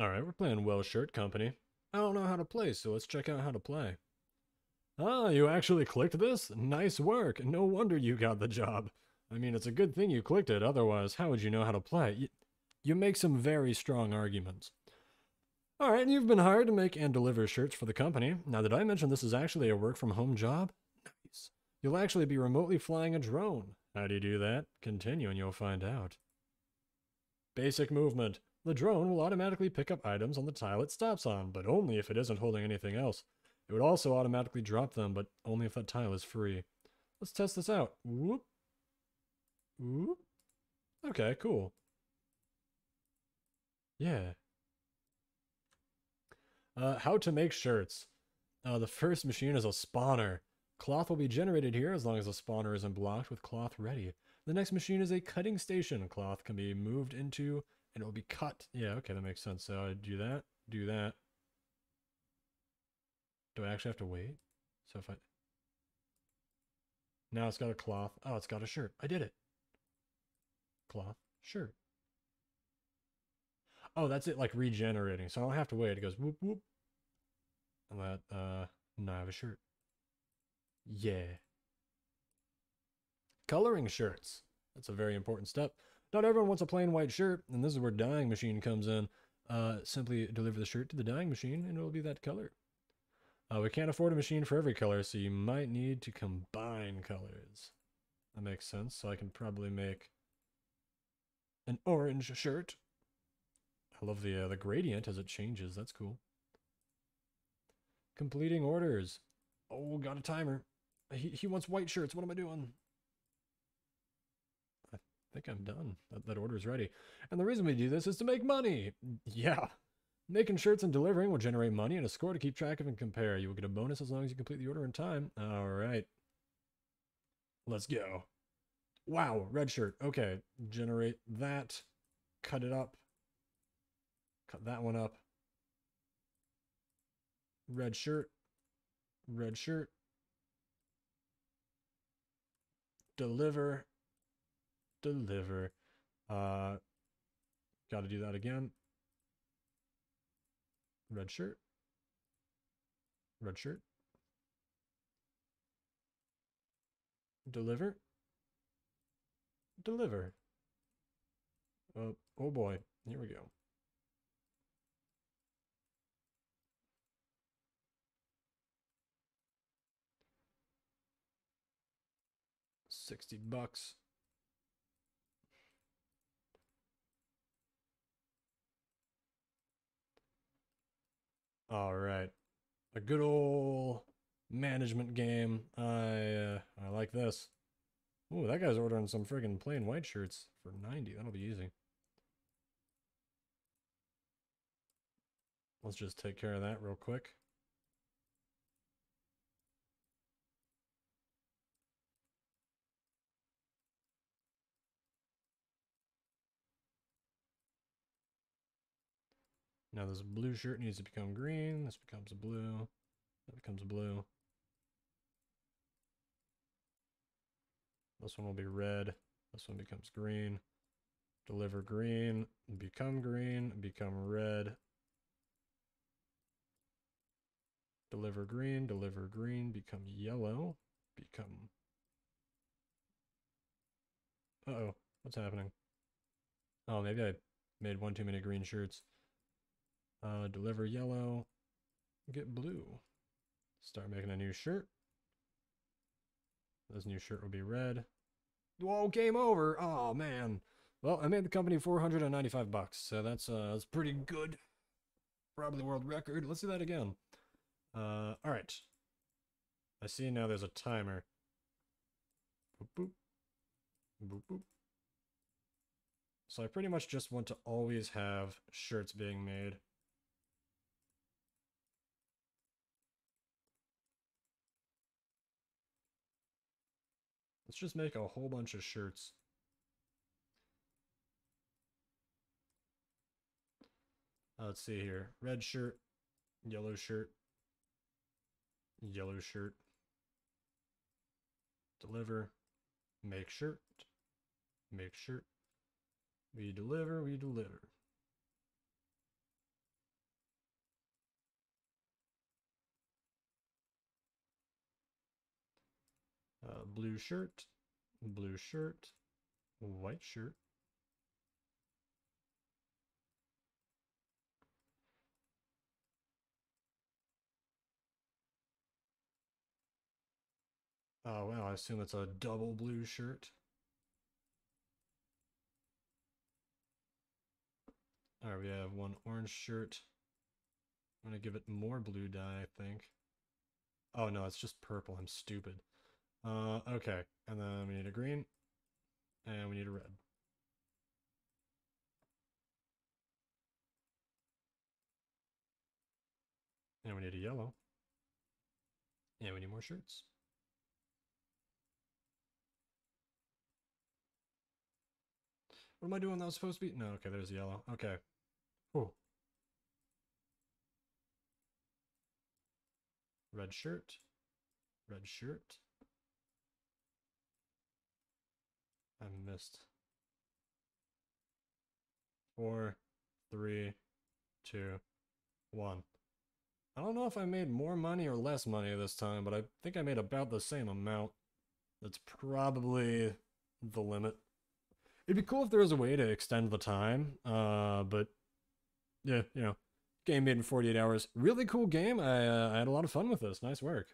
Alright, we're playing Well Shirt Company. I don't know how to play, so let's check out how to play. Ah, you actually clicked this? Nice work. No wonder you got the job. I mean, it's a good thing you clicked it, otherwise, how would you know how to play? You, you make some very strong arguments. Alright, you've been hired to make and deliver shirts for the company. Now, did I mention this is actually a work from home job? Nice. You'll actually be remotely flying a drone. How do you do that? Continue and you'll find out. Basic movement. The drone will automatically pick up items on the tile it stops on, but only if it isn't holding anything else. It would also automatically drop them, but only if that tile is free. Let's test this out. Whoop. Whoop. Okay, cool. Yeah. Uh, how to make shirts. Uh, the first machine is a spawner. Cloth will be generated here as long as the spawner isn't blocked with cloth ready. The next machine is a cutting station. Cloth can be moved into and it will be cut. Yeah, okay, that makes sense. So I do that, do that. Do I actually have to wait? So if I... Now it's got a cloth. Oh, it's got a shirt. I did it. Cloth, shirt. Oh, that's it, like regenerating. So I don't have to wait. It goes whoop whoop. And that, uh, now I have a shirt. Yeah. Coloring shirts. That's a very important step. Not everyone wants a plain white shirt, and this is where dyeing machine comes in. Uh, simply deliver the shirt to the dyeing machine, and it'll be that color. Uh, we can't afford a machine for every color, so you might need to combine colors. That makes sense, so I can probably make an orange shirt. I love the, uh, the gradient as it changes, that's cool. Completing orders. Oh, got a timer. He, he wants white shirts, what am I doing? I think I'm done. That, that order is ready. And the reason we do this is to make money. Yeah. Making shirts and delivering will generate money and a score to keep track of and compare. You will get a bonus as long as you complete the order in time. All right. Let's go. Wow, red shirt. Okay, generate that. Cut it up. Cut that one up. Red shirt. Red shirt. Deliver deliver. Uh, got to do that again. Red shirt. Red shirt. Deliver. Deliver. Oh, oh boy. Here we go. Sixty bucks. All right. A good old management game. I uh, I like this. Ooh, that guy's ordering some friggin' plain white shirts for 90. That'll be easy. Let's just take care of that real quick. Now this blue shirt needs to become green. This becomes a blue. That becomes a blue. This one will be red. This one becomes green. Deliver green, become green, become red. Deliver green, deliver green, become yellow, become... Uh-oh, what's happening? Oh, maybe I made one too many green shirts. Uh, deliver yellow. Get blue. Start making a new shirt. This new shirt will be red. Whoa, game over. Oh, man. Well, I made the company 495 bucks, so that's, uh, that's pretty good. Probably world record. Let's do that again. Uh, all right. I see now there's a timer. Boop, boop. Boop, boop. So I pretty much just want to always have shirts being made. Let's just make a whole bunch of shirts. Uh, let's see here. Red shirt, yellow shirt, yellow shirt. Deliver, make shirt, make shirt. We deliver, we deliver. Uh, blue shirt, blue shirt, white shirt. Oh, well, I assume it's a double blue shirt. Alright, we have one orange shirt. I'm gonna give it more blue dye, I think. Oh no, it's just purple. I'm stupid. Uh, okay. And then we need a green. And we need a red. And we need a yellow. And we need more shirts. What am I doing that was supposed to be? No, okay, there's yellow. Okay. Oh. Red shirt. Red shirt. I missed. Four, three, two, one. I don't know if I made more money or less money this time, but I think I made about the same amount. That's probably the limit. It'd be cool if there was a way to extend the time, uh, but yeah, you know, game made in 48 hours. Really cool game. I, uh, I had a lot of fun with this. Nice work.